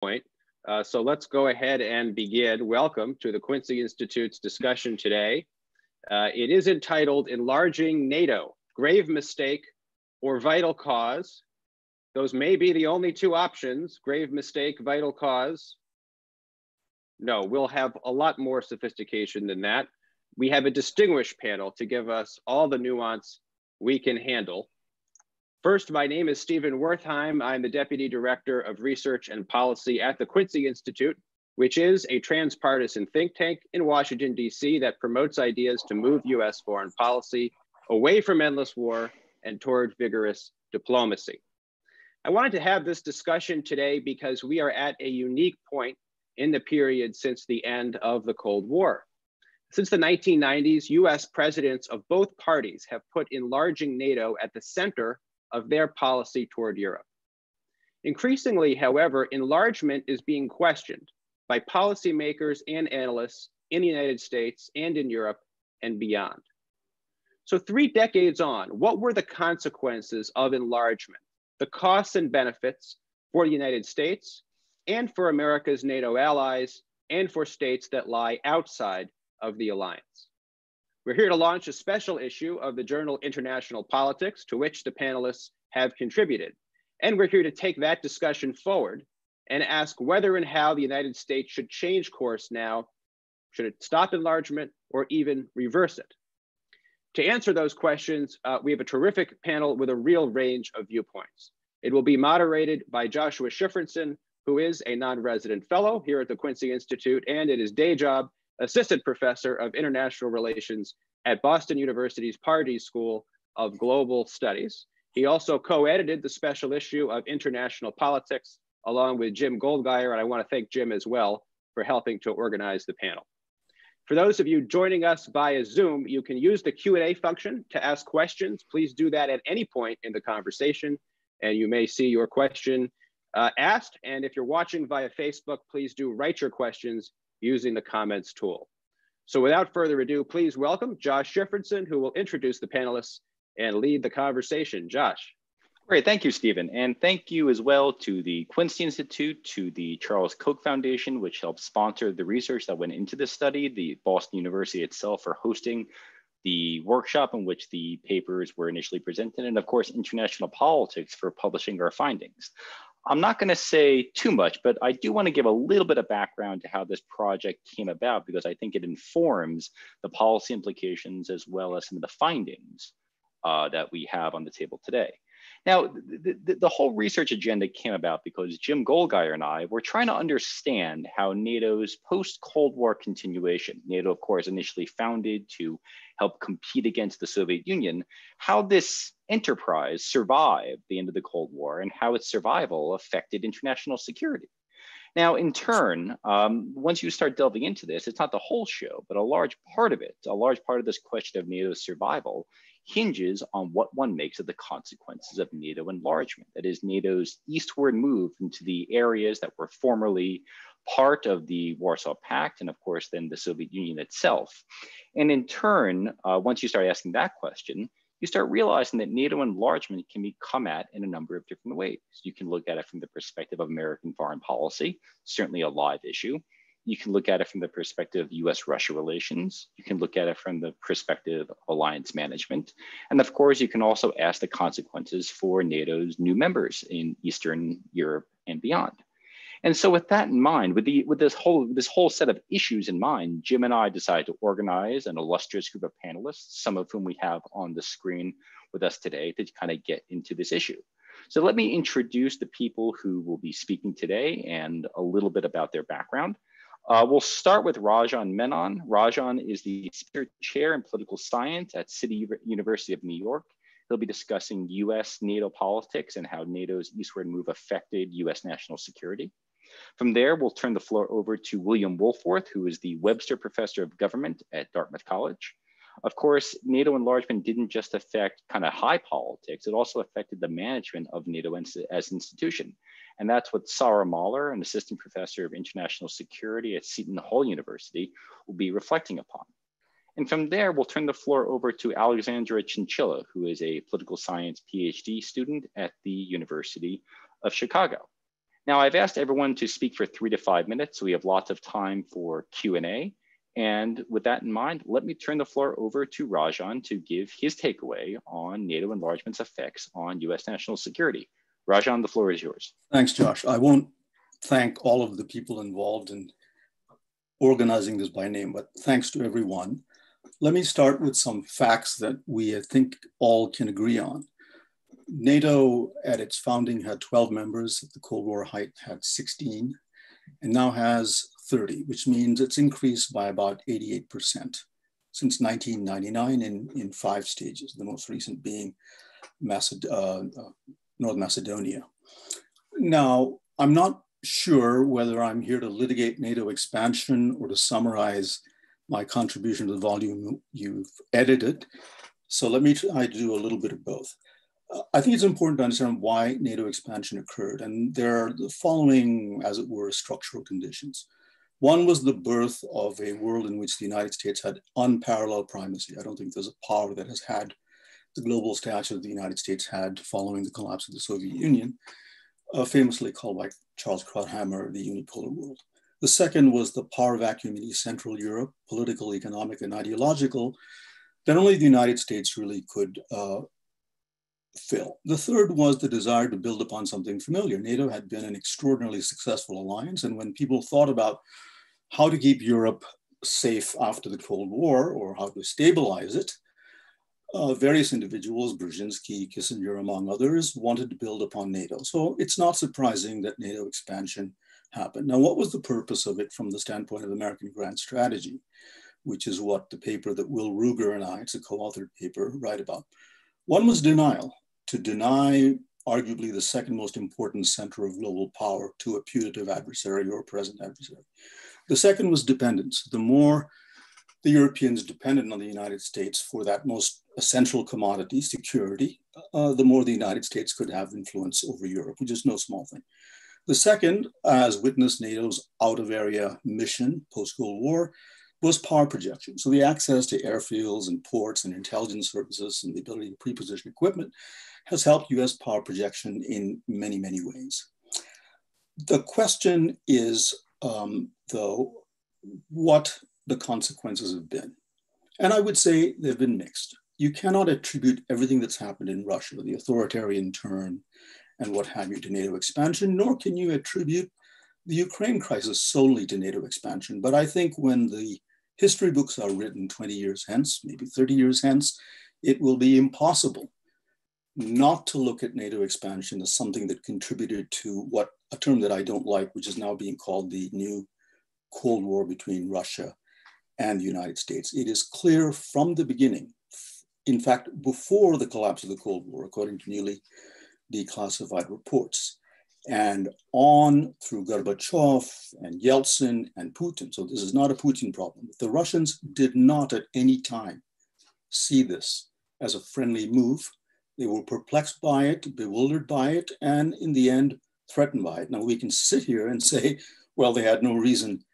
point. Uh, so let's go ahead and begin. Welcome to the Quincy Institute's discussion today. Uh, it is entitled Enlarging NATO, Grave Mistake or Vital Cause. Those may be the only two options, grave mistake, vital cause. No, we'll have a lot more sophistication than that. We have a distinguished panel to give us all the nuance we can handle. First, my name is Stephen Wertheim. I'm the Deputy Director of Research and Policy at the Quincy Institute, which is a transpartisan think tank in Washington, D.C. that promotes ideas to move U.S. foreign policy away from endless war and toward vigorous diplomacy. I wanted to have this discussion today because we are at a unique point in the period since the end of the Cold War. Since the 1990s, US presidents of both parties have put enlarging NATO at the center of their policy toward Europe. Increasingly, however, enlargement is being questioned by policymakers and analysts in the United States and in Europe and beyond. So, three decades on, what were the consequences of enlargement, the costs and benefits for the United States and for America's NATO allies and for states that lie outside of the alliance? We're here to launch a special issue of the journal International Politics, to which the panelists have contributed. And we're here to take that discussion forward and ask whether and how the United States should change course now. Should it stop enlargement or even reverse it? To answer those questions, uh, we have a terrific panel with a real range of viewpoints. It will be moderated by Joshua Shifrinson, who is a non-resident fellow here at the Quincy Institute and in his day job assistant professor of international relations at Boston University's Pardee School of Global Studies. He also co-edited the special issue of International Politics along with Jim Goldgeier, and I wanna thank Jim as well for helping to organize the panel. For those of you joining us via Zoom, you can use the Q&A function to ask questions. Please do that at any point in the conversation, and you may see your question uh, asked. And if you're watching via Facebook, please do write your questions using the comments tool. So without further ado, please welcome Josh Shifrinson, who will introduce the panelists and lead the conversation. Josh. Great, thank you, Stephen. And thank you as well to the Quincy Institute, to the Charles Koch Foundation, which helped sponsor the research that went into this study, the Boston University itself for hosting the workshop in which the papers were initially presented, and of course, International Politics for publishing our findings. I'm not going to say too much, but I do want to give a little bit of background to how this project came about because I think it informs the policy implications as well as some of the findings uh, that we have on the table today. Now, the, the, the, whole research agenda came about because Jim Goldgeier and I were trying to understand how NATO's post-Cold War continuation, NATO, of course, initially founded to help compete against the Soviet Union, how this enterprise survived the end of the Cold War and how its survival affected international security. Now, in turn, um, once you start delving into this, it's not the whole show, but a large part of it, a large part of this question of NATO's survival hinges on what one makes of the consequences of NATO enlargement. That is, NATO's eastward move into the areas that were formerly part of the Warsaw Pact, and of course, then the Soviet Union itself. And in turn, uh, once you start asking that question, you start realizing that NATO enlargement can be come at in a number of different ways. You can look at it from the perspective of American foreign policy, certainly a live issue. You can look at it from the perspective of US Russia relations. You can look at it from the perspective of alliance management. And of course, you can also ask the consequences for NATO's new members in Eastern Europe and beyond. And so with that in mind, with, the, with this, whole, this whole set of issues in mind, Jim and I decided to organize an illustrious group of panelists, some of whom we have on the screen with us today to kind of get into this issue. So let me introduce the people who will be speaking today and a little bit about their background. Uh, we'll start with Rajan Menon. Rajan is the chair in political science at City University of New York. He'll be discussing US NATO politics and how NATO's eastward move affected US national security. From there, we'll turn the floor over to William Wohlforth, who is the Webster Professor of Government at Dartmouth College. Of course, NATO enlargement didn't just affect kind of high politics, it also affected the management of NATO as an institution. And that's what Sara Moller, an assistant professor of international security at Seton Hall University, will be reflecting upon. And from there, we'll turn the floor over to Alexandra Chinchilla, who is a political science PhD student at the University of Chicago. Now, I've asked everyone to speak for three to five minutes, so we have lots of time for Q&A. And with that in mind, let me turn the floor over to Rajan to give his takeaway on NATO enlargement's effects on US national security. Rajan, the floor is yours. Thanks, Josh. I won't thank all of the people involved in organizing this by name, but thanks to everyone. Let me start with some facts that we I think all can agree on. NATO at its founding had 12 members, at the Cold War height had 16, and now has 30, which means it's increased by about 88% since 1999 in, in five stages, the most recent being Maced uh, uh, North Macedonia. Now, I'm not sure whether I'm here to litigate NATO expansion or to summarize my contribution to the volume you've edited. So let me try to do a little bit of both. Uh, I think it's important to understand why NATO expansion occurred. And there are the following, as it were, structural conditions. One was the birth of a world in which the United States had unparalleled primacy. I don't think there's a power that has had the global stature the United States had following the collapse of the Soviet Union, uh, famously called by Charles Krauthammer the unipolar world. The second was the power vacuum in East Central Europe, political, economic, and ideological, that only the United States really could uh, fill. The third was the desire to build upon something familiar. NATO had been an extraordinarily successful alliance, and when people thought about how to keep Europe safe after the Cold War or how to stabilize it, uh, various individuals, Brzezinski, Kissinger, among others, wanted to build upon NATO. So it's not surprising that NATO expansion happened. Now, what was the purpose of it from the standpoint of American grand strategy, which is what the paper that Will Ruger and I, it's a co-authored paper, write about. One was denial, to deny arguably the second most important center of global power to a putative adversary or present adversary. The second was dependence. The more the Europeans depended on the United States for that most essential commodity, security, uh, the more the United States could have influence over Europe, which is no small thing. The second, as witnessed NATO's out of area mission post Cold War, was power projection. So the access to airfields and ports and intelligence services and the ability to pre-position equipment has helped US power projection in many, many ways. The question is, um, though, what the consequences have been. And I would say they've been mixed. You cannot attribute everything that's happened in Russia, the authoritarian turn and what have you, to NATO expansion, nor can you attribute the Ukraine crisis solely to NATO expansion. But I think when the history books are written 20 years hence, maybe 30 years hence, it will be impossible not to look at NATO expansion as something that contributed to what a term that I don't like, which is now being called the new Cold War between Russia and the United States. It is clear from the beginning, in fact, before the collapse of the Cold War, according to newly declassified reports, and on through Gorbachev and Yeltsin and Putin. So this is not a Putin problem. The Russians did not at any time see this as a friendly move. They were perplexed by it, bewildered by it, and in the end, threatened by it. Now we can sit here and say, well, they had no reason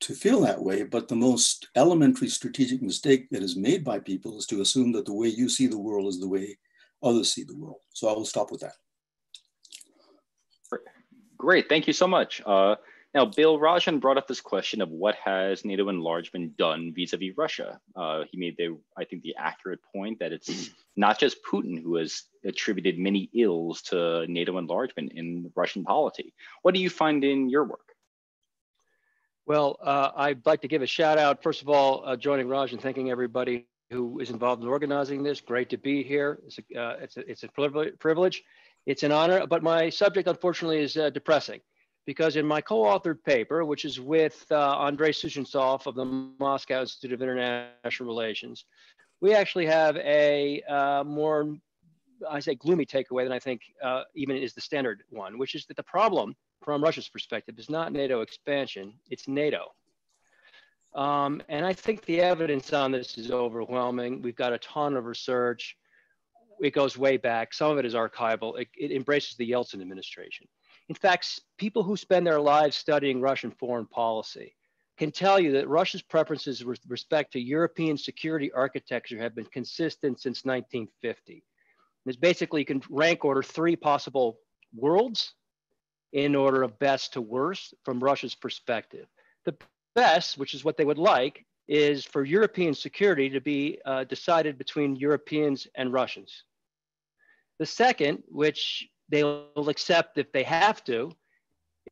to feel that way, but the most elementary strategic mistake that is made by people is to assume that the way you see the world is the way others see the world. So I will stop with that. Great, thank you so much. Uh, now, Bill Rajan brought up this question of what has NATO enlargement done vis-a-vis Russia. Uh, he made the, I think, the accurate point that it's not just Putin who has attributed many ills to NATO enlargement in Russian polity. What do you find in your work? Well, uh, I'd like to give a shout out, first of all, uh, joining Raj and thanking everybody who is involved in organizing this. Great to be here. It's a, uh, it's a, it's a privilege it's an honor, but my subject, unfortunately, is uh, depressing because in my co-authored paper, which is with uh, Andrei Sushentsov of the Moscow Institute of International Relations, we actually have a uh, more, I say, gloomy takeaway than I think uh, even is the standard one, which is that the problem from Russia's perspective is not NATO expansion, it's NATO. Um, and I think the evidence on this is overwhelming. We've got a ton of research it goes way back. Some of it is archival. It, it embraces the Yeltsin administration. In fact, people who spend their lives studying Russian foreign policy can tell you that Russia's preferences with respect to European security architecture have been consistent since 1950. There's basically you can rank order three possible worlds, in order of best to worst from Russia's perspective. The best, which is what they would like, is for European security to be uh, decided between Europeans and Russians. The second, which they will accept if they have to,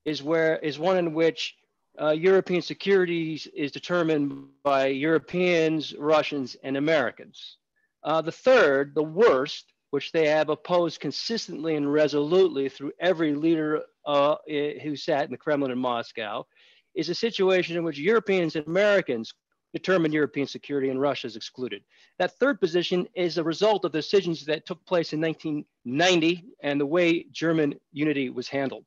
is where is one in which uh, European security is determined by Europeans, Russians, and Americans. Uh, the third, the worst, which they have opposed consistently and resolutely through every leader uh, who sat in the Kremlin in Moscow, is a situation in which Europeans and Americans determine European security and Russia is excluded. That third position is a result of decisions that took place in 1990 and the way German unity was handled.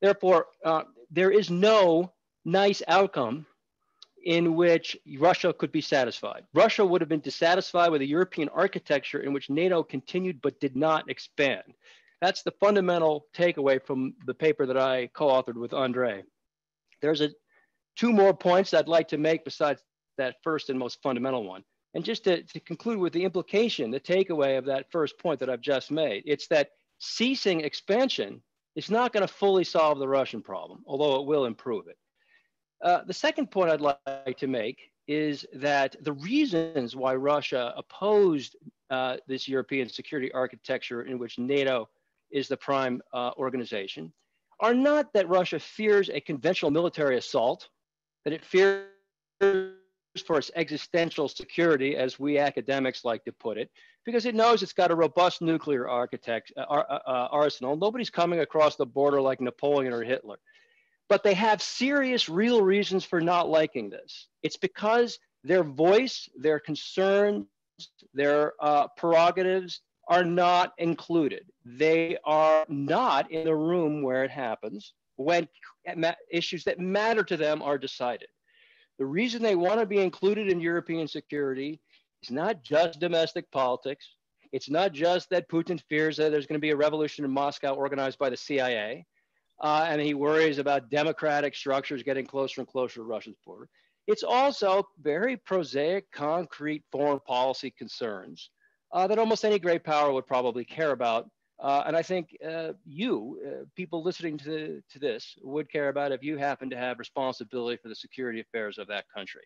Therefore, uh, there is no nice outcome in which Russia could be satisfied. Russia would have been dissatisfied with a European architecture in which NATO continued but did not expand. That's the fundamental takeaway from the paper that I co-authored with Andre. There's a two more points I'd like to make besides that first and most fundamental one. And just to, to conclude with the implication, the takeaway of that first point that I've just made, it's that ceasing expansion is not going to fully solve the Russian problem, although it will improve it. Uh, the second point I'd like to make is that the reasons why Russia opposed uh, this European security architecture in which NATO is the prime uh, organization are not that Russia fears a conventional military assault, that it fears for its existential security, as we academics like to put it, because it knows it's got a robust nuclear architect, uh, uh, arsenal. Nobody's coming across the border like Napoleon or Hitler but they have serious, real reasons for not liking this. It's because their voice, their concerns, their uh, prerogatives are not included. They are not in the room where it happens when issues that matter to them are decided. The reason they want to be included in European security is not just domestic politics. It's not just that Putin fears that there's going to be a revolution in Moscow organized by the CIA uh, and he worries about democratic structures getting closer and closer to Russia's border. It's also very prosaic, concrete foreign policy concerns uh, that almost any great power would probably care about. Uh, and I think uh, you, uh, people listening to, to this, would care about if you happen to have responsibility for the security affairs of that country.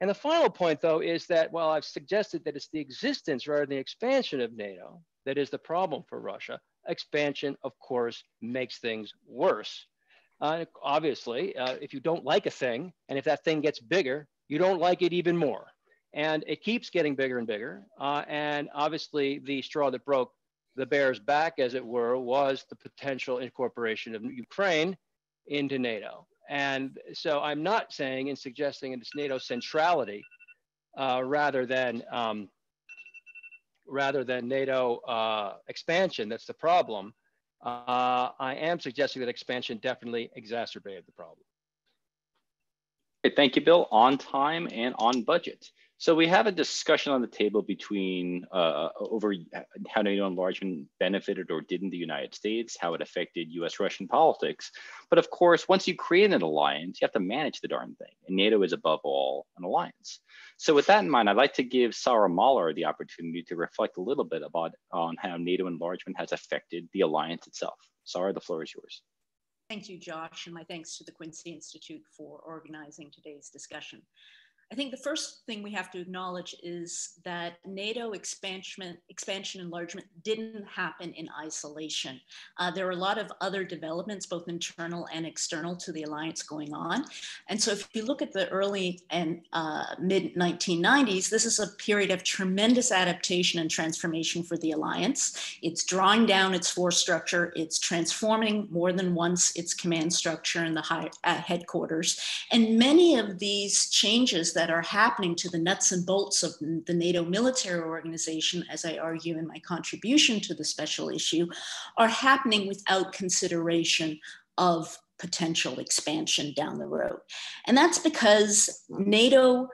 And the final point, though, is that while I've suggested that it's the existence rather than the expansion of NATO that is the problem for Russia, expansion, of course, makes things worse. Uh, obviously, uh, if you don't like a thing, and if that thing gets bigger, you don't like it even more. And it keeps getting bigger and bigger. Uh, and obviously, the straw that broke the bear's back, as it were, was the potential incorporation of Ukraine into NATO. And so I'm not saying and suggesting it's NATO centrality uh, rather than um, rather than NATO uh, expansion that's the problem, uh, I am suggesting that expansion definitely exacerbated the problem. Thank you, Bill. On time and on budget. So we have a discussion on the table between uh, over how NATO enlargement benefited or didn't the United States, how it affected US-Russian politics. But of course, once you create an alliance, you have to manage the darn thing. And NATO is above all an alliance. So with that in mind, I'd like to give Sara Moller the opportunity to reflect a little bit about on how NATO enlargement has affected the alliance itself. Sara, the floor is yours. Thank you, Josh, and my thanks to the Quincy Institute for organizing today's discussion. I think the first thing we have to acknowledge is that NATO expansion, expansion enlargement didn't happen in isolation. Uh, there are a lot of other developments, both internal and external, to the alliance going on. And so, if you look at the early and uh, mid 1990s, this is a period of tremendous adaptation and transformation for the alliance. It's drawing down its force structure, it's transforming more than once its command structure and the high, uh, headquarters. And many of these changes that are happening to the nuts and bolts of the NATO military organization, as I argue in my contribution to the special issue, are happening without consideration of potential expansion down the road. And that's because NATO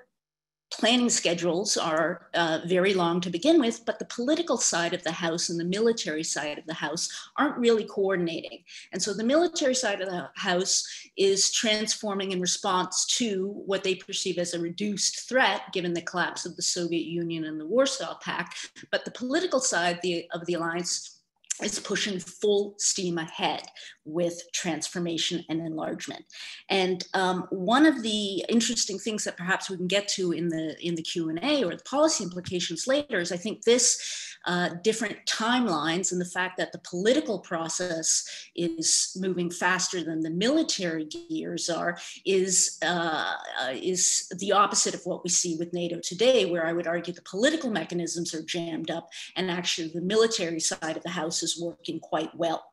planning schedules are uh, very long to begin with, but the political side of the House and the military side of the House aren't really coordinating. And so the military side of the House is transforming in response to what they perceive as a reduced threat, given the collapse of the Soviet Union and the Warsaw Pact. But the political side the, of the alliance is pushing full steam ahead with transformation and enlargement. And um, one of the interesting things that perhaps we can get to in the in the Q and A or the policy implications later is I think this uh, different timelines and the fact that the political process is moving faster than the military gears are is uh, uh, is the opposite of what we see with NATO today, where I would argue the political mechanisms are jammed up and actually the military side of the house is working quite well.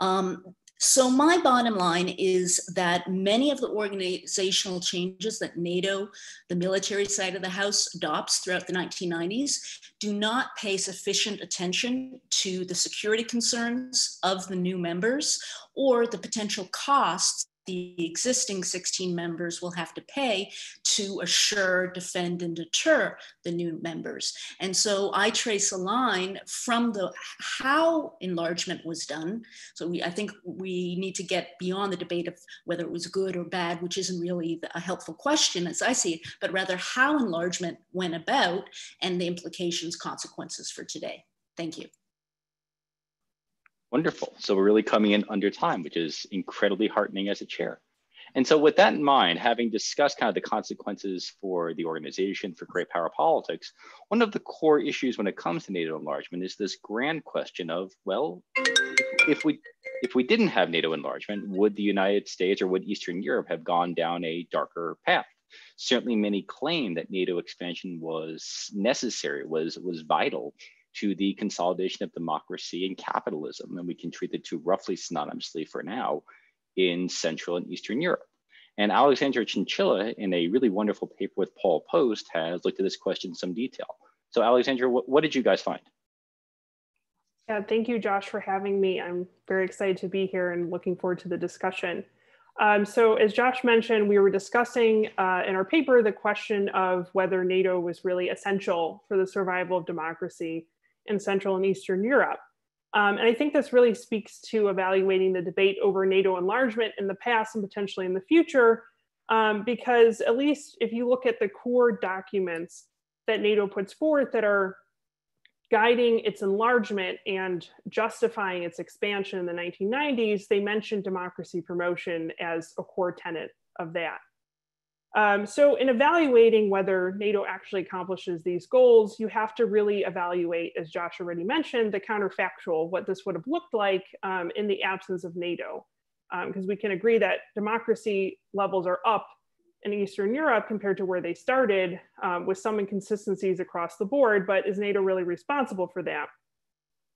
Um, so my bottom line is that many of the organizational changes that NATO, the military side of the house, adopts throughout the 1990s do not pay sufficient attention to the security concerns of the new members or the potential costs the existing 16 members will have to pay to assure, defend, and deter the new members. And so I trace a line from the how enlargement was done. So we, I think we need to get beyond the debate of whether it was good or bad, which isn't really a helpful question as I see it, but rather how enlargement went about and the implications, consequences for today. Thank you. Wonderful. So we're really coming in under time, which is incredibly heartening as a chair. And so with that in mind, having discussed kind of the consequences for the organization, for great power politics, one of the core issues when it comes to NATO enlargement is this grand question of, well, if we if we didn't have NATO enlargement, would the United States or would Eastern Europe have gone down a darker path? Certainly many claim that NATO expansion was necessary, was, was vital to the consolidation of democracy and capitalism. And we can treat the two roughly synonymously for now in Central and Eastern Europe. And Alexandra Chinchilla, in a really wonderful paper with Paul Poast, has looked at this question in some detail. So Alexandra, what, what did you guys find? Yeah, thank you, Josh, for having me. I'm very excited to be here and looking forward to the discussion. Um, so as Josh mentioned, we were discussing uh, in our paper the question of whether NATO was really essential for the survival of democracy in Central and Eastern Europe. Um, and I think this really speaks to evaluating the debate over NATO enlargement in the past and potentially in the future, um, because at least if you look at the core documents that NATO puts forth that are guiding its enlargement and justifying its expansion in the 1990s, they mention democracy promotion as a core tenet of that. Um, so in evaluating whether NATO actually accomplishes these goals, you have to really evaluate, as Josh already mentioned, the counterfactual, what this would have looked like um, in the absence of NATO. Because um, we can agree that democracy levels are up in Eastern Europe compared to where they started um, with some inconsistencies across the board, but is NATO really responsible for that?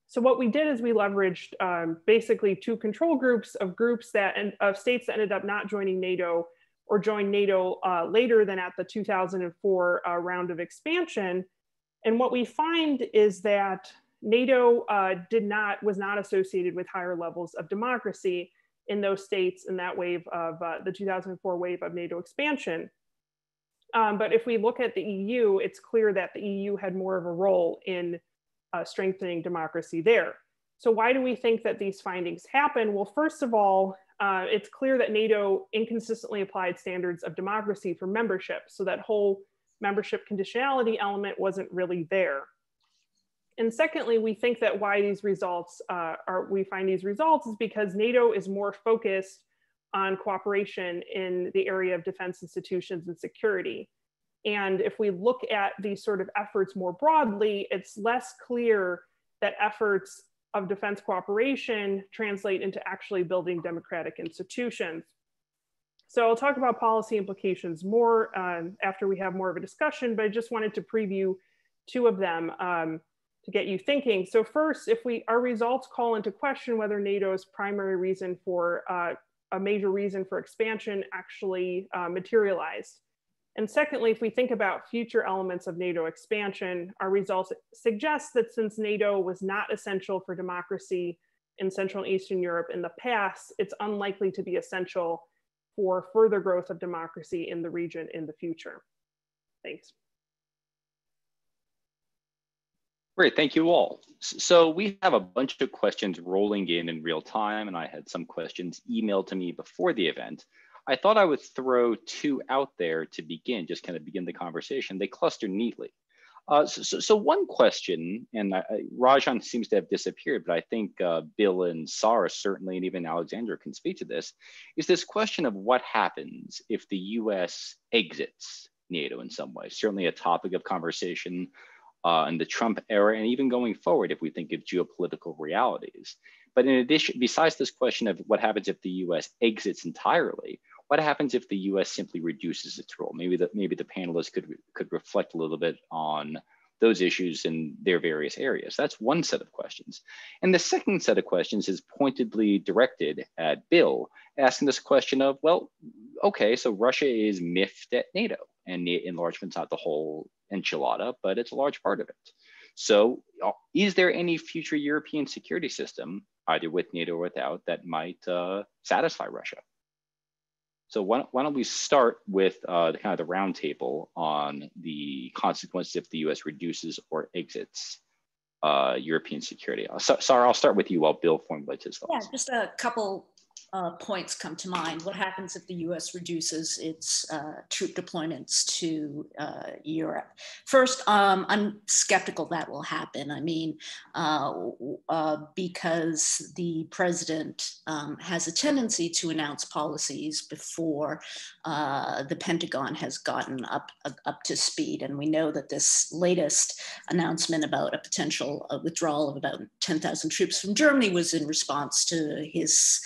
So what we did is we leveraged um, basically two control groups of groups that, and of states that ended up not joining NATO or joined NATO uh, later than at the 2004 uh, round of expansion. And what we find is that NATO uh, did not, was not associated with higher levels of democracy in those states in that wave of uh, the 2004 wave of NATO expansion. Um, but if we look at the EU, it's clear that the EU had more of a role in uh, strengthening democracy there. So why do we think that these findings happen? Well, first of all, uh, it's clear that NATO inconsistently applied standards of democracy for membership. So that whole membership conditionality element wasn't really there. And secondly, we think that why these results uh, are, we find these results is because NATO is more focused on cooperation in the area of defense institutions and security. And if we look at these sort of efforts more broadly, it's less clear that efforts of defense cooperation translate into actually building democratic institutions. So I'll talk about policy implications more um, after we have more of a discussion, but I just wanted to preview two of them um, to get you thinking. So first, if we our results call into question whether NATO's primary reason for uh, a major reason for expansion actually uh, materialized. And secondly, if we think about future elements of NATO expansion, our results suggest that since NATO was not essential for democracy in Central and Eastern Europe in the past, it's unlikely to be essential for further growth of democracy in the region in the future. Thanks. Great, thank you all. So we have a bunch of questions rolling in in real time, and I had some questions emailed to me before the event. I thought I would throw two out there to begin, just kind of begin the conversation. They cluster neatly. Uh, so, so, one question, and I, Rajan seems to have disappeared, but I think uh, Bill and Sara certainly, and even Alexandra can speak to this, is this question of what happens if the US exits NATO in some way. Certainly a topic of conversation uh, in the Trump era, and even going forward if we think of geopolitical realities. But in addition, besides this question of what happens if the US exits entirely, what happens if the U.S. simply reduces its role? Maybe the maybe the panelists could could reflect a little bit on those issues in their various areas. That's one set of questions. And the second set of questions is pointedly directed at Bill, asking this question of, well, okay, so Russia is miffed at NATO, and the enlargement's not the whole enchilada, but it's a large part of it. So uh, is there any future European security system, either with NATO or without, that might uh, satisfy Russia? So why, why don't we start with uh, the kind of the roundtable on the consequences if the U.S. reduces or exits uh, European security. So, Sara, I'll start with you while Bill formulates his thoughts. Yeah, just a couple uh, points come to mind. What happens if the US reduces its uh, troop deployments to uh, Europe? First, um, I'm skeptical that will happen. I mean, uh, uh, because the president um, has a tendency to announce policies before uh, the Pentagon has gotten up, up to speed. And we know that this latest announcement about a potential withdrawal of about 10,000 troops from Germany was in response to his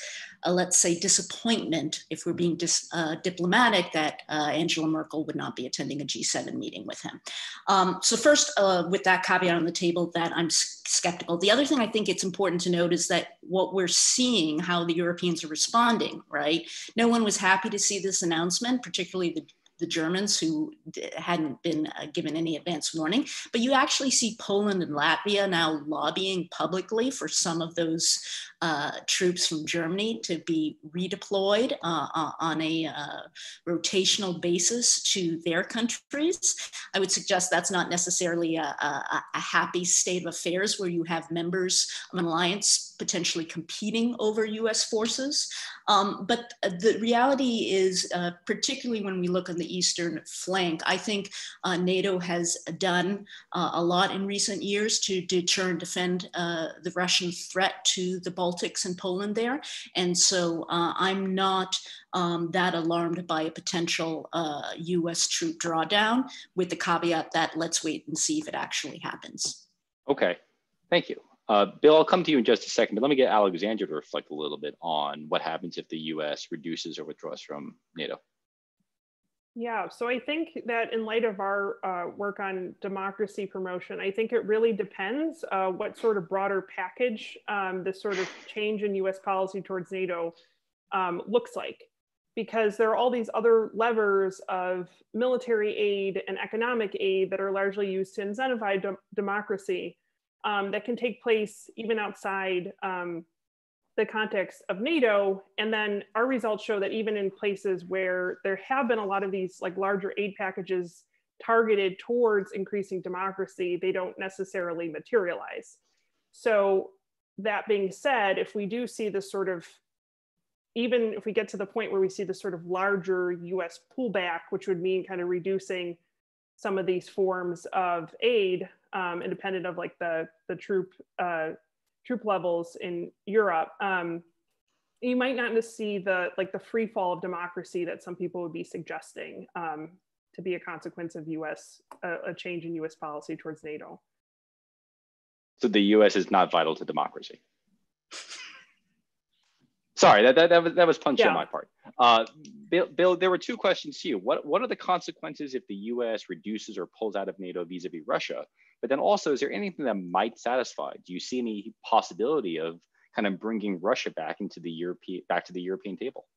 uh, let's say, disappointment, if we're being dis, uh, diplomatic, that uh, Angela Merkel would not be attending a G7 meeting with him. Um, so, first, uh, with that caveat on the table, that I'm skeptical. The other thing I think it's important to note is that what we're seeing, how the Europeans are responding, right? No one was happy to see this announcement, particularly the the Germans who hadn't been uh, given any advance warning. But you actually see Poland and Latvia now lobbying publicly for some of those uh, troops from Germany to be redeployed uh, uh, on a uh, rotational basis to their countries. I would suggest that's not necessarily a, a, a, happy state of affairs where you have members of an alliance potentially competing over US forces. Um, but the reality is, uh, particularly when we look on the eastern flank, I think uh, NATO has done a lot in recent years to deter and defend the Russian threat to the Baltics and Poland there. And so uh, I'm not um, that alarmed by a potential uh, US troop drawdown with the caveat that let's wait and see if it actually happens. Okay, thank you. Uh, Bill, I'll come to you in just a second, but let me get Alexandra to reflect a little bit on what happens if the US reduces or withdraws from NATO. Yeah, so I think that in light of our uh, work on democracy promotion, I think it really depends uh, what sort of broader package um, this sort of change in US policy towards NATO um, looks like. Because there are all these other levers of military aid and economic aid that are largely used to incentivize de democracy um, that can take place even outside um, the context of NATO. And then our results show that even in places where there have been a lot of these like larger aid packages targeted towards increasing democracy, they don't necessarily materialize. So that being said, if we do see this sort of, even if we get to the point where we see this sort of larger US pullback, which would mean kind of reducing some of these forms of aid, um, independent of like the, the troop uh, troop levels in Europe, um, you might not see the like the free fall of democracy that some people would be suggesting um, to be a consequence of U.S. a change in U.S. policy towards NATO. So the U.S. is not vital to democracy. Sorry, that, that, that was that was punchy yeah. on my part. Uh, Bill, Bill, there were two questions to you. What what are the consequences if the U.S. reduces or pulls out of NATO vis-a-vis Russia? But then also, is there anything that might satisfy? Do you see any possibility of kind of bringing Russia back into the European back to the European table?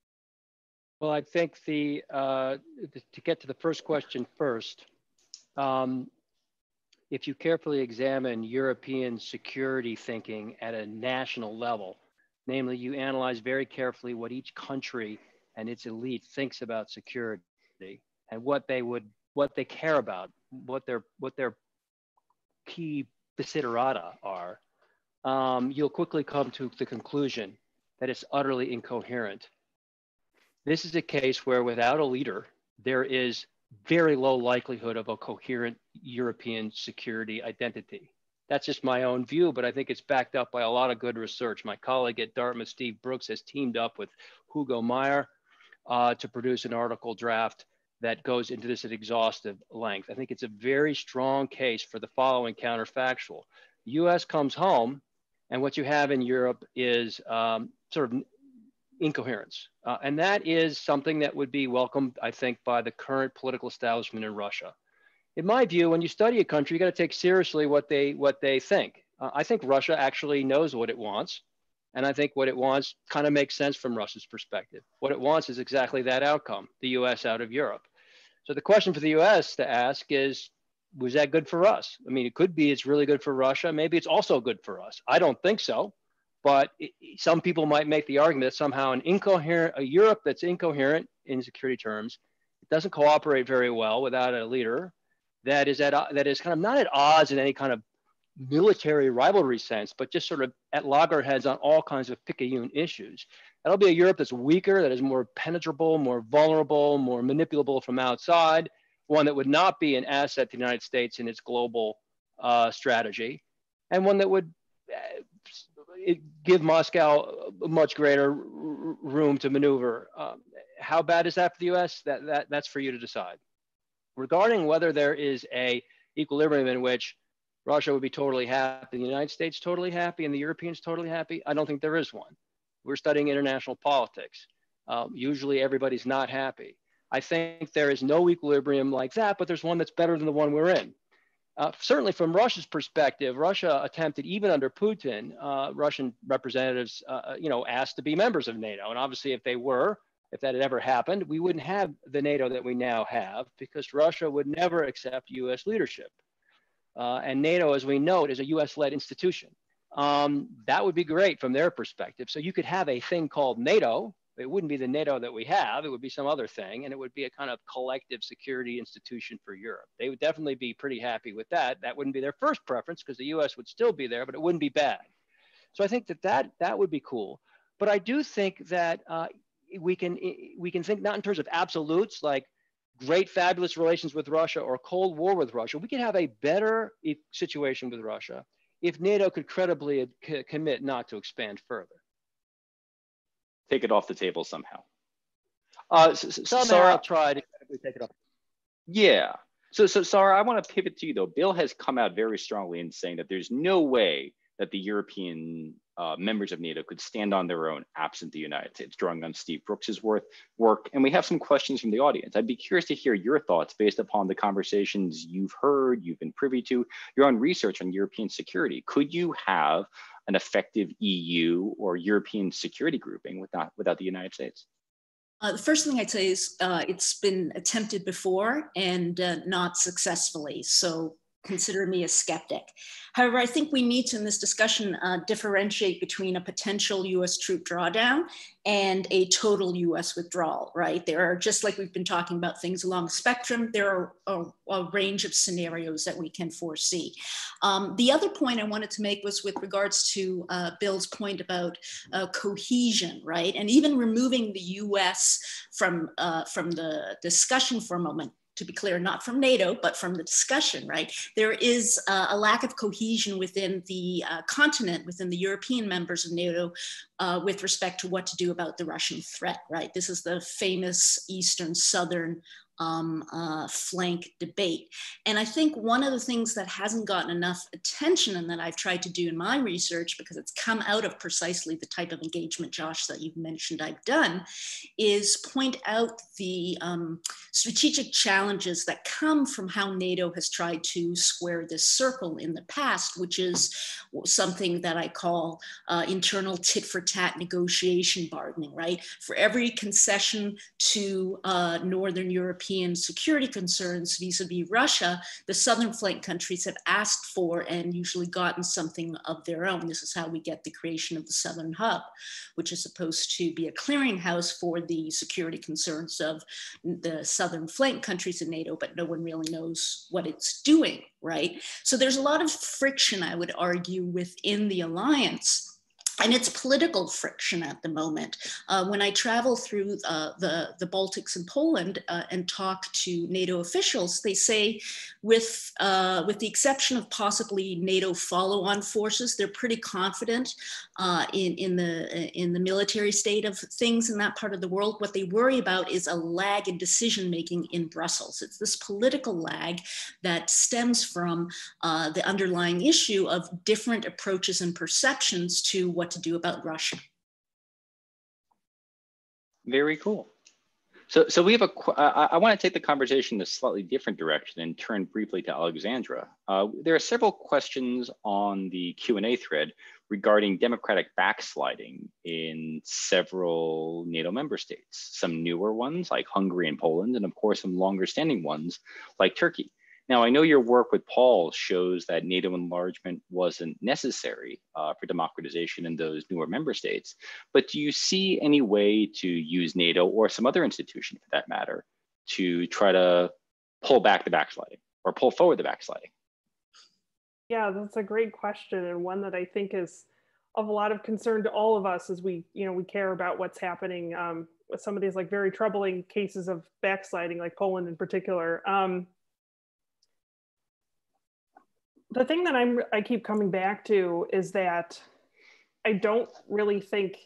Well, I think the, uh, the to get to the first question first. Um, if you carefully examine European security thinking at a national level, Namely, you analyze very carefully what each country and its elite thinks about security and what they would, what they care about, what their, what their key desiderata are. Um, you'll quickly come to the conclusion that it's utterly incoherent. This is a case where without a leader, there is very low likelihood of a coherent European security identity. That's just my own view, but I think it's backed up by a lot of good research. My colleague at Dartmouth, Steve Brooks, has teamed up with Hugo Meijer uh, to produce an article draft that goes into this at exhaustive length. I think it's a very strong case for the following counterfactual. The US comes home, and what you have in Europe is um, sort of incoherence. Uh, and that is something that would be welcomed, I think, by the current political establishment in Russia in my view, when you study a country, you got to take seriously what they what they think. Uh, I think Russia actually knows what it wants, and I think what it wants kind of makes sense from Russia's perspective. What it wants is exactly that outcome: the U.S. out of Europe. So the question for the U.S. to ask is, was that good for us? I mean, it could be it's really good for Russia. Maybe it's also good for us. I don't think so, but it, some people might make the argument that somehow an incoherent a Europe that's incoherent in security terms, it doesn't cooperate very well without a leader that is at that is kind of not at odds in any kind of military rivalry sense, but just sort of at loggerheads on all kinds of picayune issues. That'll be a Europe that's weaker, that is more penetrable, more vulnerable, more manipulable from outside, one that would not be an asset to the United States in its global uh, strategy, and one that would uh, give Moscow much greater room to maneuver. Um, how bad is that for the US? That, that, that's for you to decide regarding whether there is a equilibrium in which Russia would be totally happy, the United States totally happy, and the Europeans totally happy, I don't think there is one. We're studying international politics. Um, usually everybody's not happy. I think there is no equilibrium like that, but there's one that's better than the one we're in. Uh, certainly from Russia's perspective, Russia attempted, even under Putin, uh, Russian representatives, uh, uh you know, asked to be members of NATO. And obviously if they were, if that had ever happened, we wouldn't have the NATO that we now have because Russia would never accept US leadership. Uh, and NATO, as we note, is a US led institution. Um, that would be great from their perspective. So you could have a thing called NATO. It wouldn't be the NATO that we have, it would be some other thing, and it would be a kind of collective security institution for Europe. They would definitely be pretty happy with that. That wouldn't be their first preference because the US would still be there, but it wouldn't be bad. So I think that that, that would be cool. But I do think that uh, we can we can think not in terms of absolutes like great fabulous relations with Russia or Cold War with Russia. We could have a better situation with Russia if NATO could credibly commit not to expand further. Take it off the table somehow. Uh, somehow Sara, I'll try to take it off. Yeah. So, so Sara, I want to pivot to you though. Bill has come out very strongly in saying that there's no way that the European uh, members of NATO could stand on their own absent the United States, drawing on Steve Brooks's worth, work. And we have some questions from the audience. I'd be curious to hear your thoughts based upon the conversations you've heard, you've been privy to, your own research on European security. Could you have an effective EU or European security grouping without, without the United States? Uh, the first thing I'd say is uh, it's been attempted before and uh, not successfully. So consider me a skeptic. However, I think we need to, in this discussion, uh, differentiate between a potential US troop drawdown and a total US withdrawal, right? There are, just like we've been talking about things along the spectrum, there are a, a range of scenarios that we can foresee. Um, the other point I wanted to make was with regards to uh, Bill's point about uh, cohesion, right? And even removing the US from, uh, from the discussion for a moment, to be clear, not from NATO, but from the discussion, right? There is uh, a lack of cohesion within the uh, continent, within the European members of NATO, uh, with respect to what to do about the Russian threat, right? This is the famous Eastern Southern um, uh, flank debate. And I think one of the things that hasn't gotten enough attention and that I've tried to do in my research, because it's come out of precisely the type of engagement, Josh, that you've mentioned I've done, is point out the um, strategic challenges that come from how NATO has tried to square this circle in the past, which is something that I call uh, internal tit for tat negotiation bargaining, right? For every concession to uh, Northern European European security concerns vis-a-vis Russia, the southern flank countries have asked for and usually gotten something of their own. This is how we get the creation of the Southern Hub, which is supposed to be a clearinghouse for the security concerns of the southern flank countries in NATO, but no one really knows what it's doing, right? So there's a lot of friction, I would argue, within the alliance and it's political friction at the moment. Uh, when I travel through uh, the, the Baltics and Poland uh, and talk to NATO officials, they say, with, uh, with the exception of possibly NATO follow-on forces, they're pretty confident uh, in, in, the, in the military state of things in that part of the world. What they worry about is a lag in decision-making in Brussels. It's this political lag that stems from uh, the underlying issue of different approaches and perceptions to what to do about Russia. Very cool. So, so we have a. I, I want to take the conversation in a slightly different direction and turn briefly to Alexandra. Uh, there are several questions on the Q and A thread regarding democratic backsliding in several NATO member states. Some newer ones like Hungary and Poland, and of course some longer-standing ones like Turkey. Now, I know your work with Paul shows that NATO enlargement wasn't necessary uh, for democratization in those newer member states, but do you see any way to use NATO or some other institution for that matter to try to pull back the backsliding or pull forward the backsliding? Yeah, that's a great question and one that I think is of a lot of concern to all of us as we, you know, we care about what's happening um, with some of these like very troubling cases of backsliding, like Poland in particular. Um, the thing that I'm I keep coming back to is that I don't really think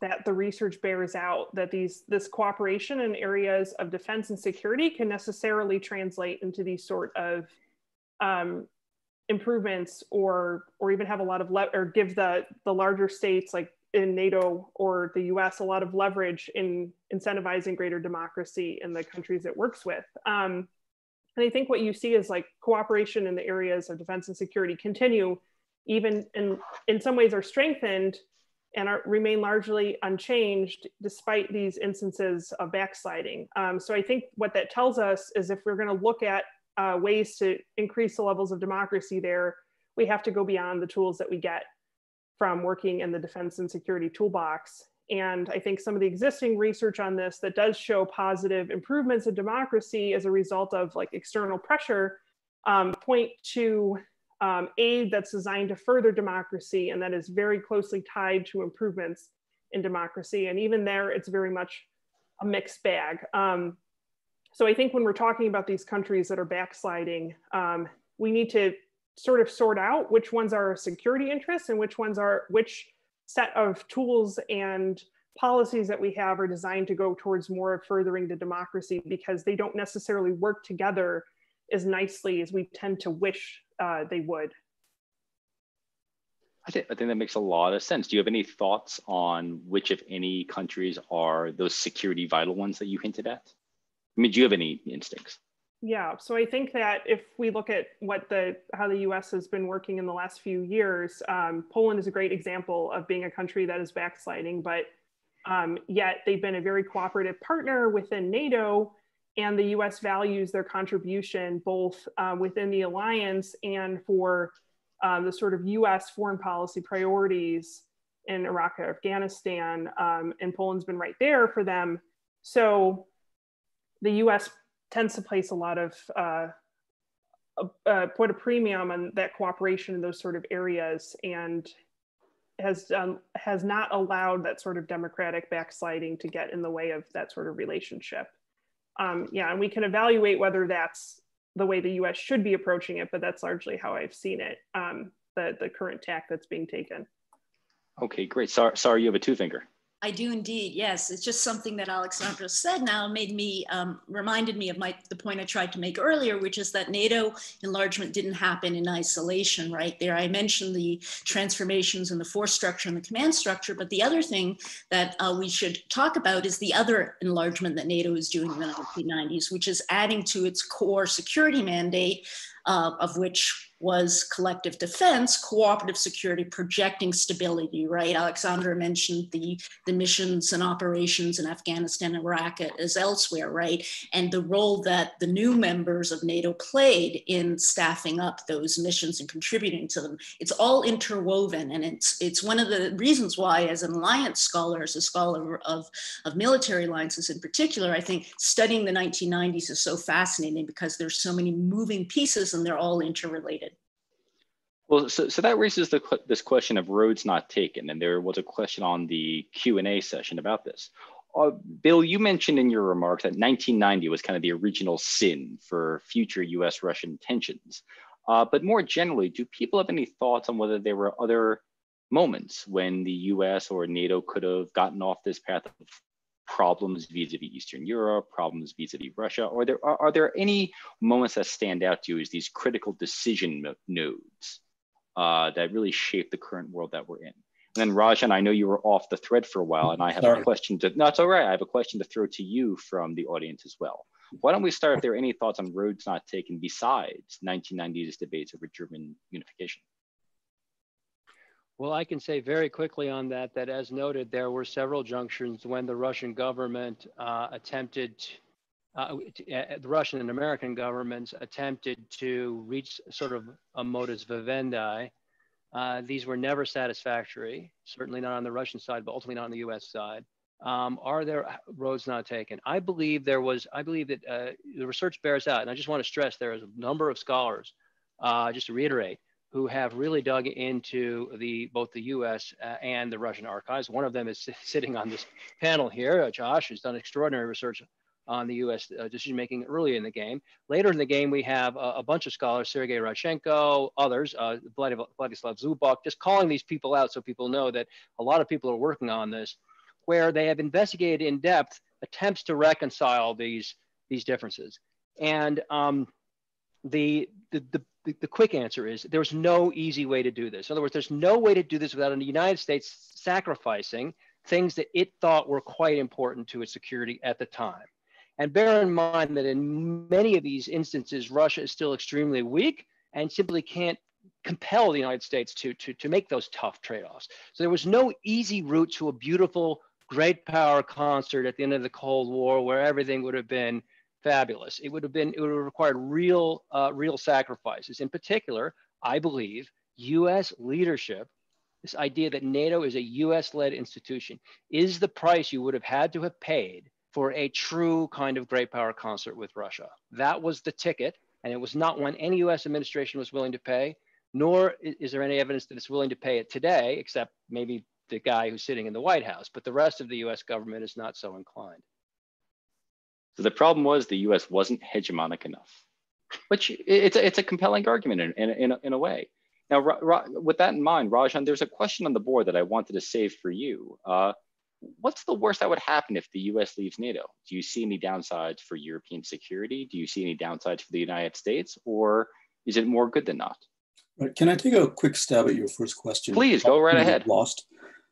that the research bears out that these this cooperation in areas of defense and security can necessarily translate into these sort of um, improvements or or even have a lot of le- or give the the larger states like in NATO or the US a lot of leverage in incentivizing greater democracy in the countries it works with. Um, and I think what you see is like cooperation in the areas of defense and security continue, even in, in some ways are strengthened and are, remain largely unchanged despite these instances of backsliding. Um, so I think what that tells us is if we're gonna look at uh, ways to increase the levels of democracy there, we have to go beyond the tools that we get from working in the defense and security toolbox and I think some of the existing research on this that does show positive improvements in democracy as a result of like external pressure um, point to um, aid that's designed to further democracy and that is very closely tied to improvements in democracy. And even there, it's very much a mixed bag. Um, so I think when we're talking about these countries that are backsliding, um, we need to sort of sort out which ones are security interests and which ones are which set of tools and policies that we have are designed to go towards more of furthering the democracy because they don't necessarily work together as nicely as we tend to wish uh, they would. I think, I think that makes a lot of sense. Do you have any thoughts on which, if any, countries are those security vital ones that you hinted at? I mean, do you have any instincts? Yeah, so I think that if we look at what the how the U.S. has been working in the last few years, um, Poland is a great example of being a country that is backsliding, but um, yet they've been a very cooperative partner within NATO, and the U.S. values their contribution both uh, within the alliance and for um, the sort of U.S. foreign policy priorities in Iraq or Afghanistan, um, and Poland's been right there for them. So the U.S tends to place a lot of uh, put a premium on that cooperation in those sort of areas and has um, has not allowed that sort of democratic backsliding to get in the way of that sort of relationship. Um, yeah, and we can evaluate whether that's the way the U.S. should be approaching it, but that's largely how I've seen it. Um, the the current tack that's being taken. Okay, great. Sorry, sorry, you have a two finger. I do indeed. Yes, it's just something that Alexandra said now made me um, reminded me of my the point I tried to make earlier, which is that NATO enlargement didn't happen in isolation. Right there, I mentioned the transformations in the force structure and the command structure, but the other thing that uh, we should talk about is the other enlargement that NATO is doing in the 1990s, which is adding to its core security mandate, uh, of which was collective defense, cooperative security, projecting stability, right? Alexandra mentioned the, the missions and operations in Afghanistan, and Iraq, as elsewhere, right? And the role that the new members of NATO played in staffing up those missions and contributing to them. It's all interwoven. And it's, it's one of the reasons why, as an alliance scholar, as a scholar of, of military alliances in particular, I think studying the 1990s is so fascinating because there's so many moving pieces and they're all interrelated. Well, so, so that raises the, this question of roads not taken, and there was a question on the Q and A session about this. Uh, Bill, you mentioned in your remarks that 1990 was kind of the original sin for future U.S.-Russian tensions. Uh, but more generally, do people have any thoughts on whether there were other moments when the US or NATO could have gotten off this path of problems vis-a-vis Eastern Europe, problems vis-a-vis Russia? Or there, are, are, there any moments that stand out to you as these critical decision nodes uh, that really shape the current world that we're in? And then Rajan, I know you were off the thread for a while, and I have Sorry. a question to. No, it's all right. I have a question to throw to you from the audience as well. Why don't we start if there are any thoughts on roads not taken besides 1990s debates over German unification? Well, I can say very quickly on that, that as noted, there were several junctions when the Russian government uh, attempted, uh, uh, the Russian and American governments attempted to reach sort of a modus vivendi. Uh, these were never satisfactory, certainly not on the Russian side, but ultimately not on the US side. Um, are there roads not taken? I believe there was, I believe that uh, the research bears out, and I just want to stress there is a number of scholars, uh, just to reiterate, who have really dug into the both the U.S. Uh, and the Russian archives. One of them is sitting on this panel here. Uh, Josh has done extraordinary research on the U.S. Uh, decision making early in the game. Later in the game, we have a, a bunch of scholars, Sergei Radchenko, others, uh, Vladislav Zubok, just calling these people out so people know that a lot of people are working on this where they have investigated in depth attempts to reconcile these, these differences. And um, the, the, the, the quick answer is there's no easy way to do this. In other words, there's no way to do this without the United States sacrificing things that it thought were quite important to its security at the time. And bear in mind that in many of these instances, Russia is still extremely weak and simply can't compel the United States to, to, to make those tough trade-offs. So there was no easy route to a beautiful great power concert at the end of the Cold War where everything would have been fabulous. It would have been, it would have required real, uh, real sacrifices. In particular, I believe US leadership, this idea that NATO is a US led institution, is the price you would have had to have paid for a true kind of great power concert with Russia. That was the ticket, and it was not one any US administration was willing to pay, nor is there any evidence that it's willing to pay it today, except maybe the guy who's sitting in the White House, but the rest of the US government is not so inclined. So the problem was the US wasn't hegemonic enough, which it's a, it's a compelling argument in, in, in, a, in a way. Now, with that in mind, Rajan, there's a question on the board that I wanted to save for you. Uh, what's the worst that would happen if the US leaves NATO? Do you see any downsides for European security? Do you see any downsides for the United States? Or is it more good than not? Right. Can I take a quick stab at your first question? Please go right ahead. Lost.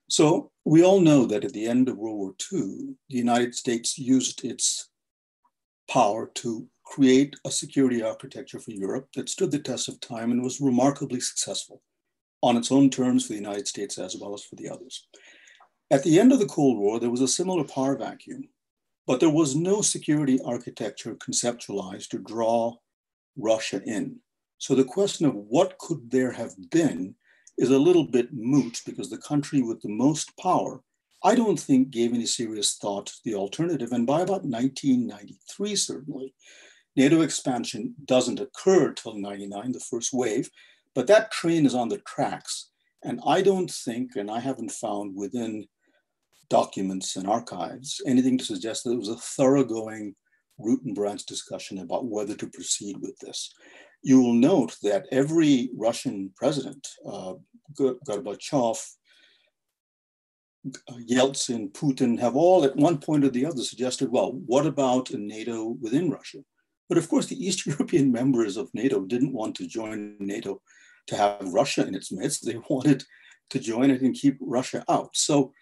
So we all know that at the end of World War II, the United States used its power to create a security architecture for Europe that stood the test of time and was remarkably successful on its own terms for the United States as well as for the others. At the end of the Cold War, there was a similar power vacuum, but there was no security architecture conceptualized to draw Russia in. So the question of what could there have been is a little bit moot because the country with the most power, I don't think gave any serious thought to the alternative. And by about 1993, certainly, NATO expansion doesn't occur till 99, the first wave, but that train is on the tracks. And I don't think, and I haven't found within documents and archives anything to suggest that it was a thoroughgoing root and branch discussion about whether to proceed with this you will note that every Russian president, uh, Gorbachev, Yeltsin, Putin, have all at one point or the other suggested, well, what about a NATO within Russia? But of course, the East European members of NATO didn't want to join NATO to have Russia in its midst. They wanted to join it and keep Russia out. So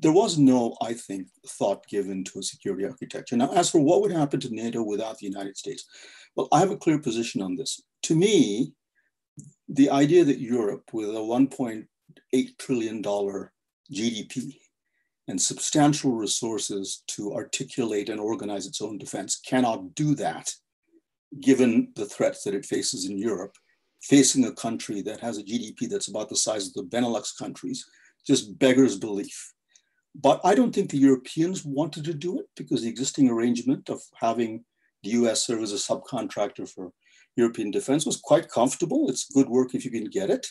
there was no, I think, thought given to a security architecture. Now, as for what would happen to NATO without the United States, well, I have a clear position on this. To me, the idea that Europe, with a $1.8 trillion GDP and substantial resources to articulate and organize its own defense, cannot do that given the threats that it faces in Europe, facing a country that has a GDP that's about the size of the Benelux countries, just beggars belief. But I don't think the Europeans wanted to do it because the existing arrangement of having the US serve as a subcontractor for European defense was quite comfortable. It's good work if you can get it.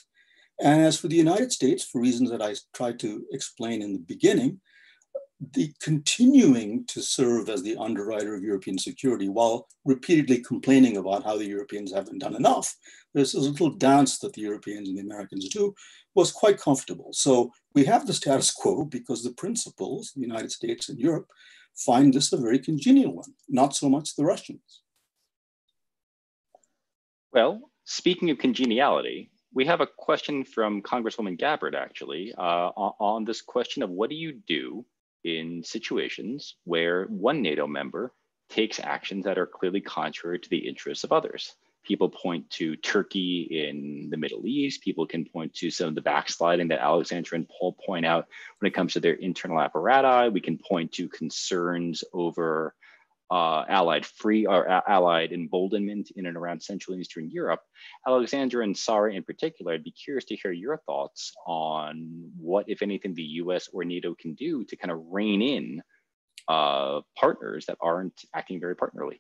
And as for the United States, for reasons that I tried to explain in the beginning, the continuing to serve as the underwriter of European security while repeatedly complaining about how the Europeans haven't done enough. There's this little dance that the Europeans and the Americans do was quite comfortable. So we have the status quo because the principals, the United States and Europe, find this a very congenial one, not so much the Russians. Well, speaking of congeniality, we have a question from Congresswoman Gabbard actually uh, on this question of what do you do in situations where one NATO member takes actions that are clearly contrary to the interests of others. People point to Turkey in the Middle East. People can point to some of the backsliding that Alexandra and Paul point out when it comes to their internal apparatus. We can point to concerns over uh, allied free or allied emboldenment in and around Central and Eastern Europe. Alexandra and Sara in particular, I'd be curious to hear your thoughts on what, if anything, the US or NATO can do to kind of rein in uh, partners that aren't acting very partnerly.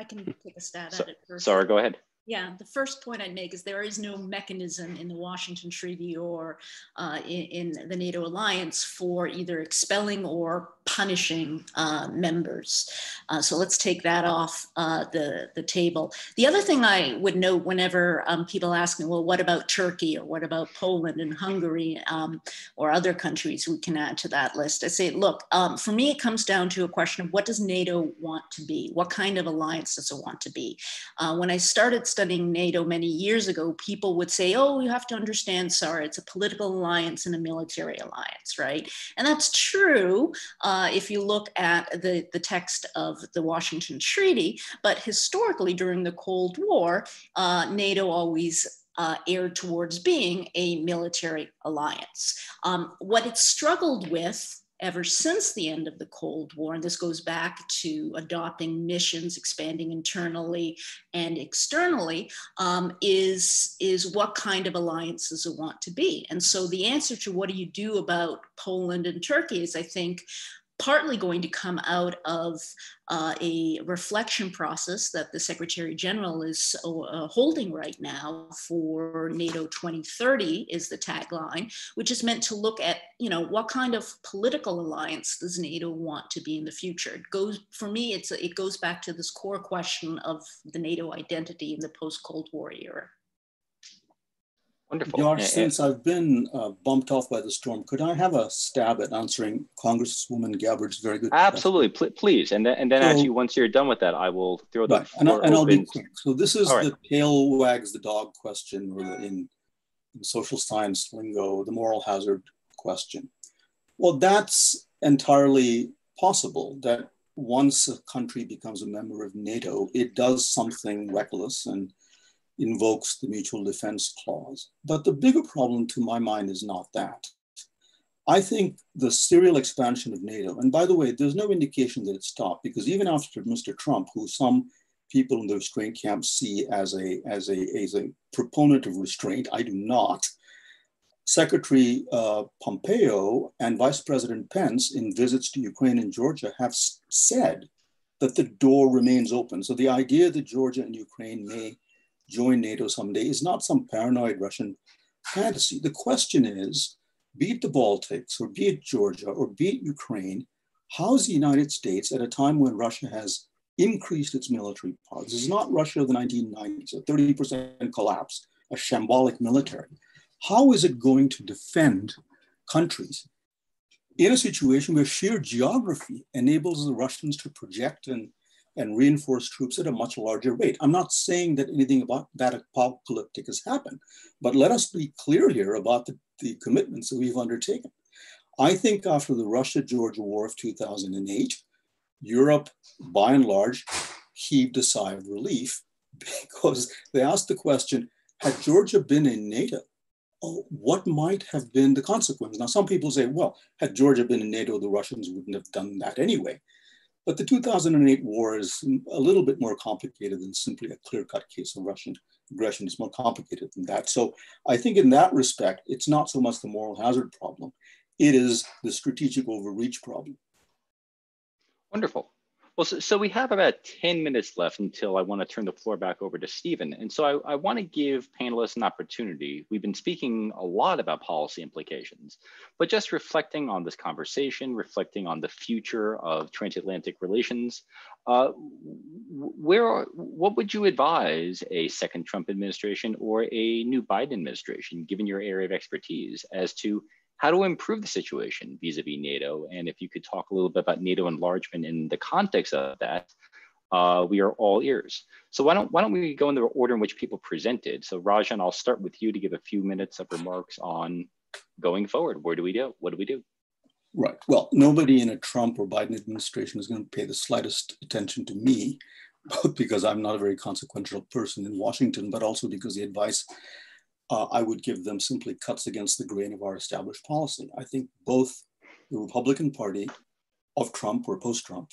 I can take a stab so, at it first. Sara, go ahead. Yeah, the first point I'd make is there is no mechanism in the Washington Treaty or uh, in, in, the NATO alliance for either expelling or punishing uh, members. Uh, so let's take that off uh, the, the table. The other thing I would note whenever um, people ask me, well, what about Turkey or what about Poland and Hungary um, or other countries we can add to that list? I say, look, um, for me, it comes down to a question of what does NATO want to be? What kind of alliance does it want to be? Uh, when I started studying NATO many years ago, people would say, oh, you have to understand, sorry, it's a political alliance and a military alliance, right? And that's true. Uh, if you look at the, the text of the Washington Treaty. But historically, during the Cold War, uh, NATO always uh, towards being a military alliance. Um, what it struggled with ever since the end of the Cold War, and this goes back to adopting missions, expanding internally and externally, um, is, is what kind of alliances it want to be. And so the answer to what do you do about Poland and Turkey is, I think, partly going to come out of uh, a reflection process that the Secretary General is uh, holding right now for NATO 2030 is the tagline, which is meant to look at, you know, what kind of political alliance does NATO want to be in the future? It goes, for me, it's, it goes back to this core question of the NATO identity in the post-Cold War era. Wonderful. Josh, since I've been uh, bumped off by the storm, could I have a stab at answering Congresswoman Gabbard's very good Absolutely, Pl please. And then, and then so, actually, once you're done with that, I will throw the right. and, and I'll be quick. So this is the tail wags the dog question, or the, in, in social science lingo, the moral hazard question. Well, that's entirely possible that once a country becomes a member of NATO, it does something reckless and invokes the mutual defense clause. But the bigger problem to my mind is not that. I think the serial expansion of NATO, and by the way, there's no indication that it stopped because even after Mr. Trump, who some people in the restraint camp see as a, as a, as a proponent of restraint, I do not. Secretary uh, Pompeo and Vice President Pence in visits to Ukraine and Georgia have said that the door remains open. So the idea that Georgia and Ukraine may join NATO someday is not some paranoid Russian fantasy. The question is, be it the Baltics or be it Georgia or be it Ukraine, how is the United States at a time when Russia has increased its military power? This is not Russia of the 1990s, a 30% collapse, a shambolic military. How is it going to defend countries in a situation where sheer geography enables the Russians to project and and reinforce troops at a much larger rate. I'm not saying that anything about that apocalyptic has happened, but let us be clear here about the, the commitments that we've undertaken. I think after the Russia Georgia War of 2008, Europe, by and large, heaved a sigh of relief because they asked the question had Georgia been in NATO, oh, what might have been the consequence? Now, some people say, well, had Georgia been in NATO, the Russians wouldn't have done that anyway. But the 2008 war is a little bit more complicated than simply a clear cut case of Russian aggression. It's more complicated than that. So I think in that respect, it's not so much the moral hazard problem, it is the strategic overreach problem. Wonderful. Well, so, so, we have about 10 minutes left until I want to turn the floor back over to Stephen. And so I, I, want to give panelists an opportunity. We've been speaking a lot about policy implications, but just reflecting on this conversation, reflecting on the future of transatlantic relations, uh, where, what would you advise a second Trump administration or a new Biden administration, given your area of expertise, as to how to improve the situation vis-a-vis NATO. And if you could talk a little bit about NATO enlargement in the context of that, uh, we are all ears. So why don't, why don't we go in the order in which people presented? So Rajan, I'll start with you to give a few minutes of remarks on going forward. Where do we go? What do we do? Right. Well, nobody in a Trump or Biden administration is going to pay the slightest attention to me, both because I'm not a very consequential person in Washington, but also because the advice uh, I would give them simply cuts against the grain of our established policy. I think both the Republican Party of Trump or post Trump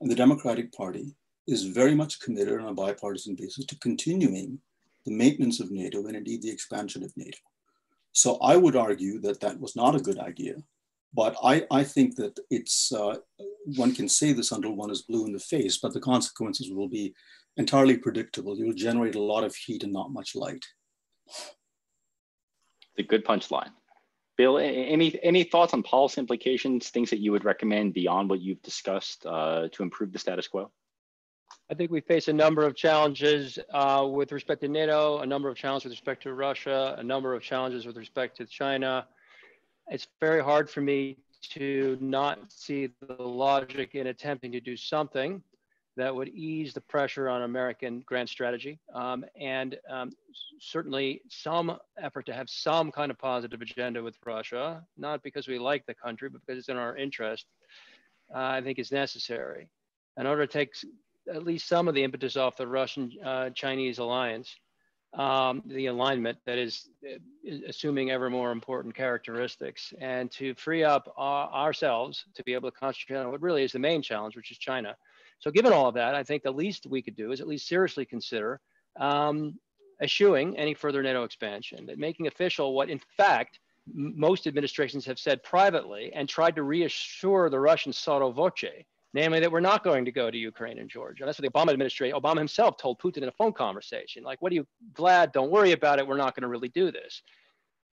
and the Democratic Party is very much committed on a bipartisan basis to continuing the maintenance of NATO and indeed the expansion of NATO. So I would argue that that was not a good idea. But I, I think that it's, uh, one can say this until one is blue in the face, but the consequences will be entirely predictable. You'll generate a lot of heat and not much light the good punchline. Bill, any any thoughts on policy implications, things that you would recommend beyond what you've discussed uh, to improve the status quo? I think we face a number of challenges uh, with respect to NATO, a number of challenges with respect to Russia, a number of challenges with respect to China. It's very hard for me to not see the logic in attempting to do something that would ease the pressure on American grand strategy um, and um, certainly some effort to have some kind of positive agenda with Russia, not because we like the country, but because it's in our interest, uh, I think is necessary. In order to take at least some of the impetus off the Russian uh, Chinese alliance, um, the alignment that is, is, assuming ever more important characteristics, and to free up our, ourselves to be able to concentrate on what really is the main challenge, which is China. So given all of that, I think the least we could do is at least seriously consider um, eschewing any further NATO expansion, that making official what in fact most administrations have said privately and tried to reassure the Russians sotto voce, namely that we're not going to go to Ukraine and Georgia. That's what the Obama administration, Obama himself told Putin in a phone conversation, like, what are you glad? Don't worry about it. We're not going to really do this.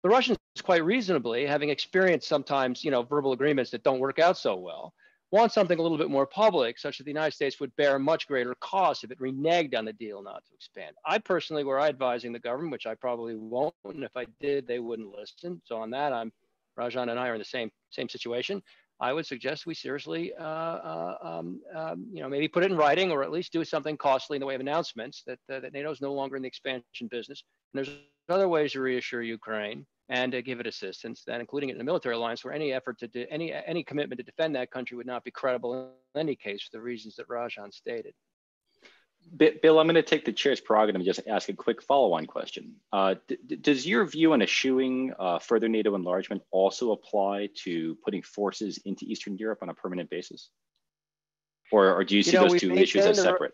The Russians, quite reasonably, having experienced sometimes, you know, verbal agreements that don't work out so well, want something a little bit more public, such that the United States would bear much greater cost if it reneged on the deal not to expand. I personally were advising the government, which I probably won't, and if I did, they wouldn't listen. So on that, I'm Rajan and I are in the same same situation. I would suggest we seriously, uh, uh, um, um, you know, maybe put it in writing or at least do something costly in the way of announcements that, uh, that NATO is no longer in the expansion business. And there's other ways to reassure Ukraine and to give it assistance, then including it in the military alliance, where any effort to do any any commitment to defend that country would not be credible in any case for the reasons that Rajan stated. Bill, I'm going to take the chair's prerogative and just ask a quick follow-on question. Uh, does your view on eschewing uh, further NATO enlargement also apply to putting forces into Eastern Europe on a permanent basis? Or, or do you see you know, those two issues as separate?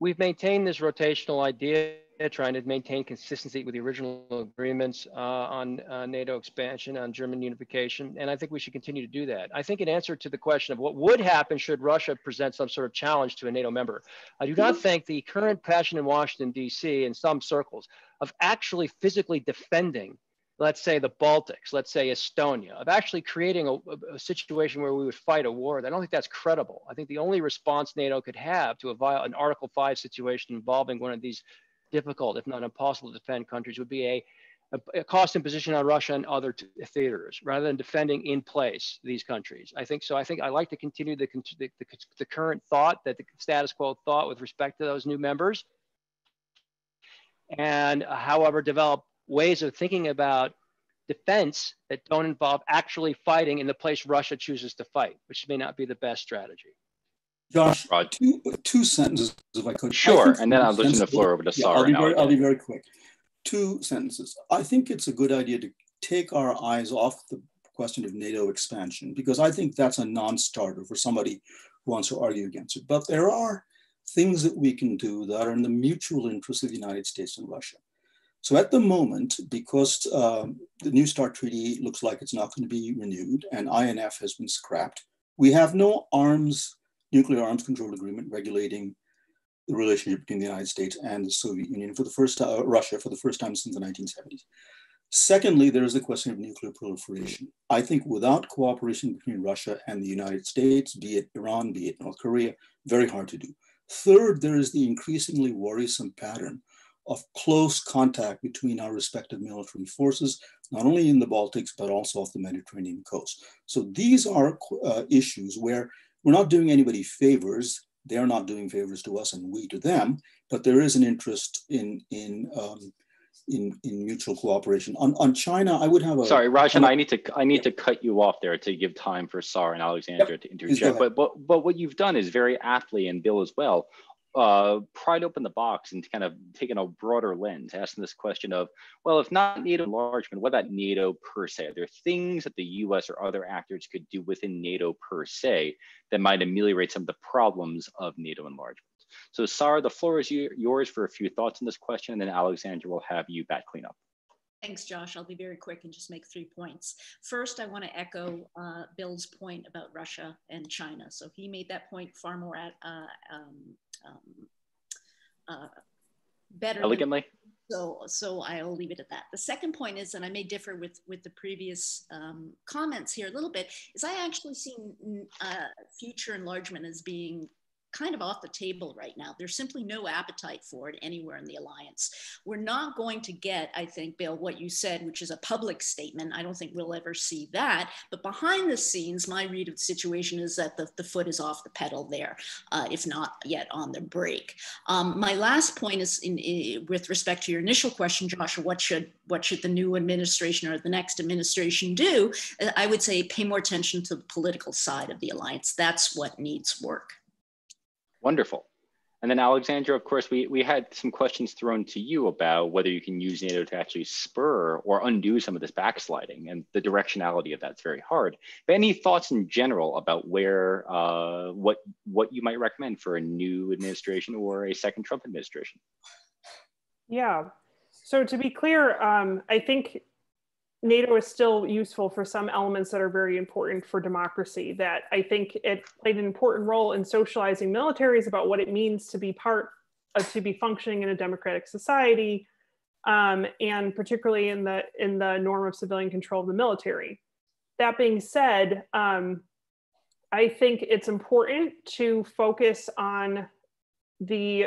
We've maintained this rotational idea trying to maintain consistency with the original agreements uh, on uh, NATO expansion, on German unification, and I think we should continue to do that. I think in answer to the question of what would happen should Russia present some sort of challenge to a NATO member, I do not think the current passion in Washington, D.C., in some circles, of actually physically defending let's say the Baltics, let's say Estonia, of actually creating a, a, situation where we would fight a war. I don't think that's credible. I think the only response NATO could have to a, an Article 5 situation involving one of these difficult, if not impossible to defend countries would be a, a, a cost imposition on Russia and other theaters rather than defending in place these countries. I think so. I think I like to continue the, the, the, the current thought that the status quo thought with respect to those new members. And uh, however, develop ways of thinking about defense that don't involve actually fighting in the place Russia chooses to fight, which may not be the best strategy. Josh, two, two sentences, if I could. Sure, I and then I'll listen the floor over to Sara. Yeah, I'll, be very, I'll be very quick. Two sentences. I think it's a good idea to take our eyes off the question of NATO expansion because I think that's a non-starter for somebody who wants to argue against it. But there are things that we can do that are in the mutual interest of the United States and Russia. So at the moment, because um, the New START Treaty looks like it's not going to be renewed and INF has been scrapped, we have no arms nuclear arms control agreement regulating the relationship between the United States and the Soviet Union for the first time, uh, Russia for the first time since the 1970s. Secondly, there is the question of nuclear proliferation. I think without cooperation between Russia and the United States, be it Iran, be it North Korea, very hard to do. Third, there is the increasingly worrisome pattern of close contact between our respective military forces, not only in the Baltics, but also off the Mediterranean coast. So these are uh, issues where we're not doing anybody favors. They're not doing favors to us and we to them, but there is an interest in, in um, in, in mutual cooperation. On, on China, I would have a sorry, Rajan. I need to I need yeah. to cut you off there to give time for Sar and Alexandra yep. to interject. But but but what you've done is very aptly, and Bill as well, uh, pried open the box and kind of taken a broader lens, asking this question of, well, if not NATO enlargement, what about NATO per se? Are there things that the US or other actors could do within NATO per se that might ameliorate some of the problems of NATO enlargement? So Sara, the floor is yours for a few thoughts on this question, and then Alexandra will have you back clean up. Thanks, Josh. I'll be very quick and just make three points. First, I want to echo uh, Bill's point about Russia and China. So he made that point far more at, uh, um, um, uh, better. Elegantly. so, so I'll leave it at that. The second point is, and I may differ with with the previous um, comments here a little bit, is I actually see uh, future enlargement as being kind of off the table right now. There's simply no appetite for it anywhere in the alliance. We're not going to get, I think, Bill, what you said, which is a public statement. I don't think we'll ever see that. But behind the scenes, my read of the situation is that the, the foot is off the pedal there, uh, if not yet on the brake. Um, my last point is in, in, with respect to your initial question, Joshua, what should what should the new administration or the next administration do? I would say pay more attention to the political side of the alliance. That's what needs work. Wonderful. And then Alexandra, of course, we, we had some questions thrown to you about whether you can use NATO to actually spur or undo some of this backsliding and the directionality of that's very hard. But any thoughts in general about where, uh, what, what you might recommend for a new administration or a second Trump administration? Yeah, so to be clear, um, I think NATO is still useful for some elements that are very important for democracy. That I think it played an important role in socializing militaries about what it means to be part of, to be functioning in a democratic society, um, and particularly in the in the norm of civilian control of the military. That being said, um, I think it's important to focus on the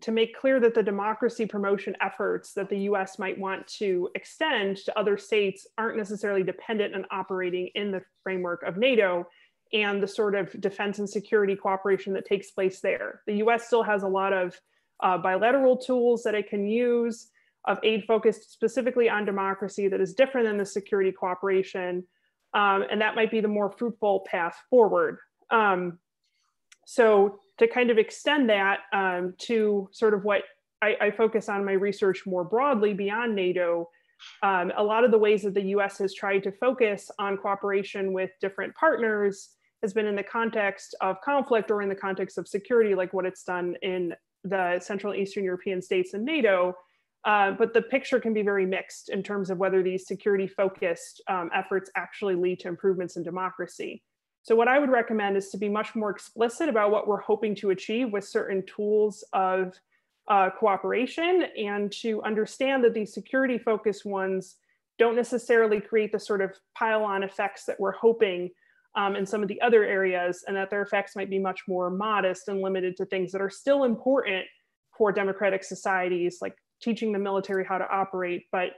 to make clear that the democracy promotion efforts that the US might want to extend to other states aren't necessarily dependent on operating in the framework of NATO and the sort of defense and security cooperation that takes place there. The US still has a lot of uh, bilateral tools that it can use of aid focused specifically on democracy that is different than the security cooperation. Um, and that might be the more fruitful path forward. Um, so to kind of extend that um, to sort of what I, I, focus on my research more broadly beyond NATO, um, a lot of the ways that the US has tried to focus on cooperation with different partners has been in the context of conflict or in the context of security, like what it's done in the Central Eastern European states and NATO. Uh, but the picture can be very mixed in terms of whether these security focused um, efforts actually lead to improvements in democracy. So what I would recommend is to be much more explicit about what we're hoping to achieve with certain tools of uh, cooperation and to understand that these security focused ones don't necessarily create the sort of pile on effects that we're hoping um, in some of the other areas and that their effects might be much more modest and limited to things that are still important for democratic societies like teaching the military how to operate but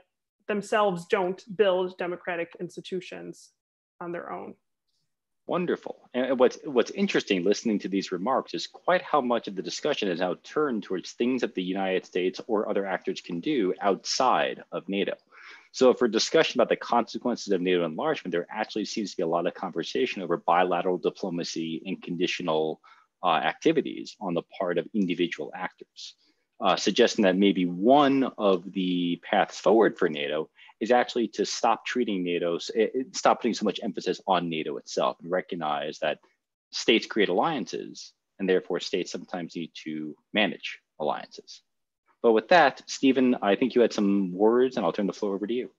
themselves don't build democratic institutions on their own. Wonderful. And what's what's interesting listening to these remarks is quite how much of the discussion is now turned towards things that the United States or other actors can do outside of NATO. So for discussion about the consequences of NATO enlargement, there actually seems to be a lot of conversation over bilateral diplomacy and conditional uh, activities on the part of individual actors, uh, suggesting that maybe one of the paths forward for NATO is actually to stop treating NATO, stop putting so much emphasis on NATO itself and recognize that states create alliances and therefore states sometimes need to manage alliances. But with that, Stephen, I think you had some words and I'll turn the floor over to you.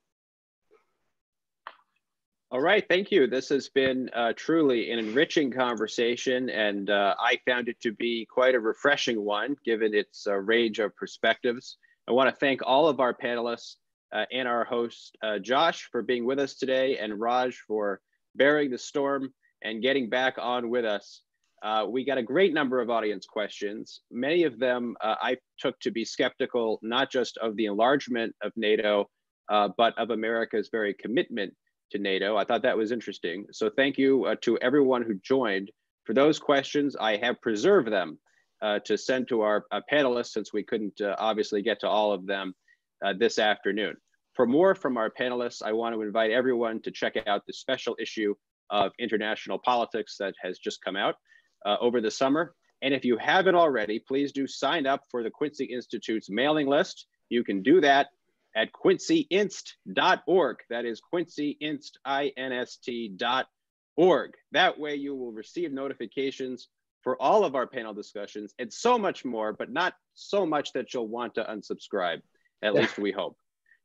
All right, thank you. This has been uh, truly an enriching conversation, and uh, I found it to be quite a refreshing one, given its uh, range of perspectives. I want to thank all of our panelists uh, and our host, uh, Josh, for being with us today, and Raj for bearing the storm and getting back on with us. Uh, we got a great number of audience questions. Many of them I took to be skeptical, not just of the enlargement of NATO, but of America's very commitment to NATO. I thought that was interesting. So thank you uh, to everyone who joined. For those questions, I have preserved them uh, to send to our uh, panelists since we couldn't uh, obviously get to all of them uh, this afternoon. For more from our panelists, I want to invite everyone to check out the special issue of International Politics that has just come out uh, over the summer. And if you haven't already, please do sign up for the Quincy Institute's mailing list. You can do that at quincyinst.org. That is quincyinst.org. That way you will receive notifications for all of our panel discussions and so much more, but not so much that you'll want to unsubscribe, at least we hope.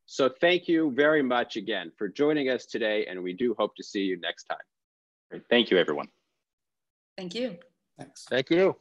So thank you very much again for joining us today, and we do hope to see you next time. Great. Thank you, everyone. Thank you. Thanks. Thank you.